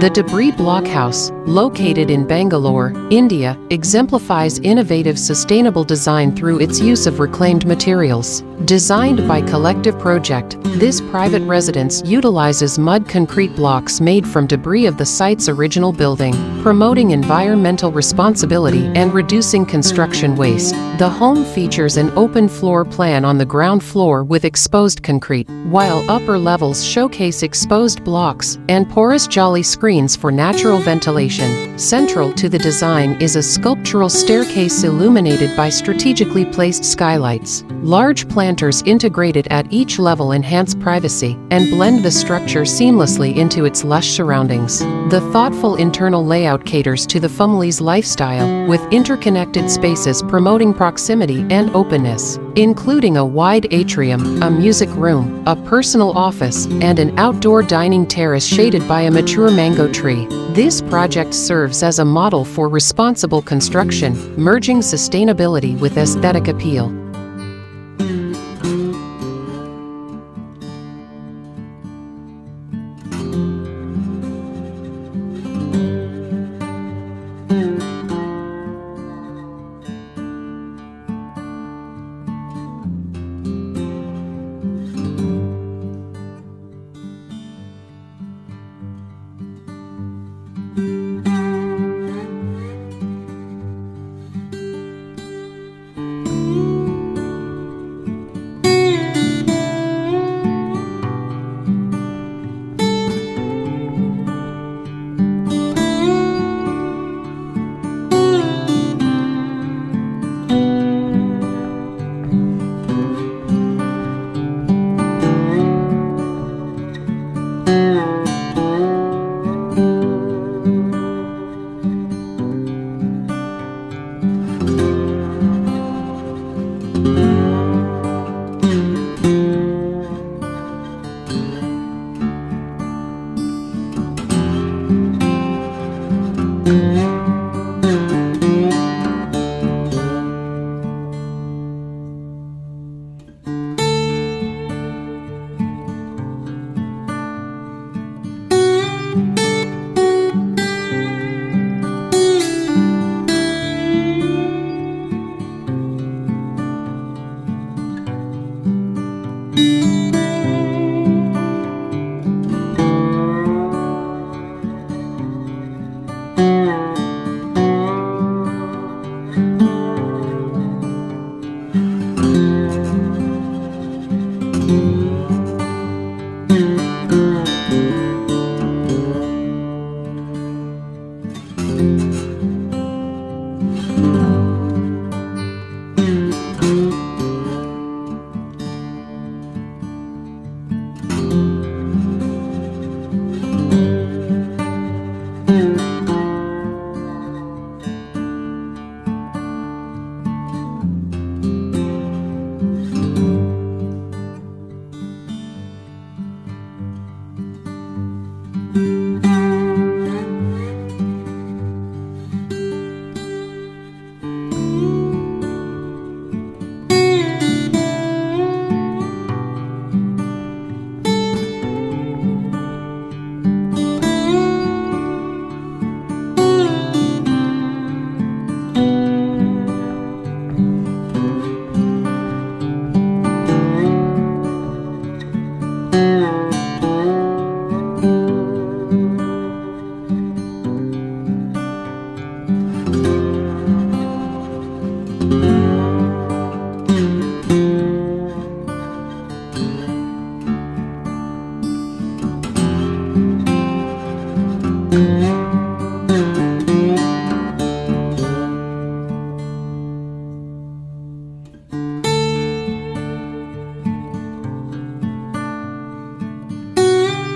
The Debris blockhouse, located in Bangalore, India, exemplifies innovative sustainable design through its use of reclaimed materials. Designed by Collective Project, this private residence utilizes mud concrete blocks made from debris of the site's original building, promoting environmental responsibility and reducing construction waste. The home features an open floor plan on the ground floor with exposed concrete, while upper levels showcase exposed blocks and porous jali screens for natural ventilation. Central to the design is a sculptural staircase illuminated by strategically placed skylights. Large planters integrated at each level enhance privacy and blend the structure seamlessly into its lush surroundings. The thoughtful internal layout caters to the family's lifestyle, with interconnected spaces promoting proximity and openness, including a wide atrium, a music room, a personal office, and an outdoor dining terrace shaded by a mature mango tree. This project serves as a model for responsible construction, merging sustainability with aesthetic appeal. Música